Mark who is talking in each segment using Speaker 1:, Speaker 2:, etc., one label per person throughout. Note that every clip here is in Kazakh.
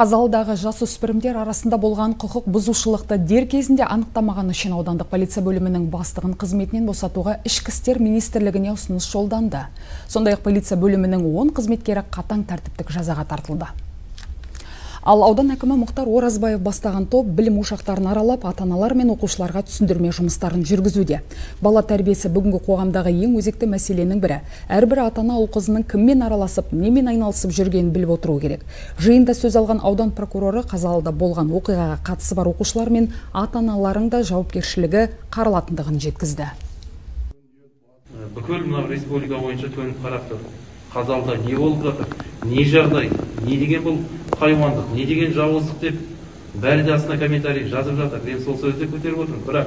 Speaker 1: Қазалыдағы жасөспірімдер арасында болған құқық бұзушылықты дер кезінде анықтамаған үшін аудандық полиция бөлімінің бастығын қызметінен босатуға ішкі істер министрлігіне ұсыныс жолданды. Сондай-ақ полиция бөлімінің 10 қызметкері қатаң тәртіптік жазаға тартылды. Ал аудан әкімі Мұхтар Оразбаев бастаған топ білім ошақтарын аралап, ата-аналар мен оқушыларға түсіндірме жұмыстарын жүргізуде. Бала тәрбиесі бүгінгі қоғамдағы ең өзекті мәселенің бірі. Әрбір ата-ана ұл қызының кіммен араласып, немен айналысып жүргенін біліп отыру керек. Жиында сөз алған аудан прокуроры Қазалыда болған оқиғаға қатысы бар оқушылар мен ата-аналардың да жауапкершілігі қаралатындығын жеткізді.
Speaker 2: бүкіл мынау республика бойынша төніп қарап тұр қазалыда не болып жатыр не жағдай не деген бұл хайуандық не деген жауыздық деп бәрі де астына комментарий жазып жатыр. Мен сол сөзді көтеріп отырмын. Бірақ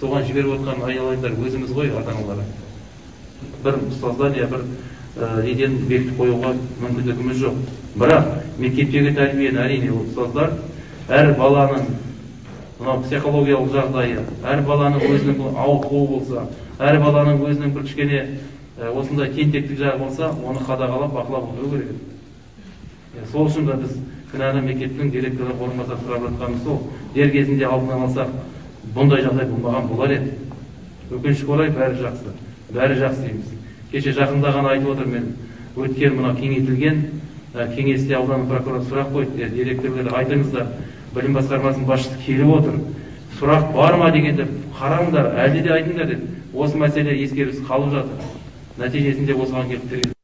Speaker 2: соған жіберіп отқан айналайындар өзіміз ғой ата аналар бір ұстаздан я бір неден бекітіп қоюға мүмкіндігіміз жоқ. Бірақ мектептегі тәрбиені әрине ұстаздар әр баланың мынау психологиялық жағдайы әр баланың өзінің ауытқуы болса әр баланың өзінің бір кішкене осындай тентектік жағы болса оны қадағалап бақылап отыру керек сол үшін де біз кінәлі мектептің директоры орынбасары сұрап жатқанымыз сол. Дер кезінде алдын алсақ бұндай жағдай болмаған болар еді. Өкінішке орай бәрі жақсы бәрі жақсы дейміз кеше жақында ғана айтып отырмын мен өткен мына кеңейтілген кеңесте аудан прокуроры сұрақ қойды. Директорлар айтыңыздар білім басқармасының басшысы келіп отыр. Сұрақ бар ма дегенде қараңдар әлде де айтыңдар деді. Осы мәселе ескерусіз қалып жатыр. Нәтижесінде осыған келіп тірелді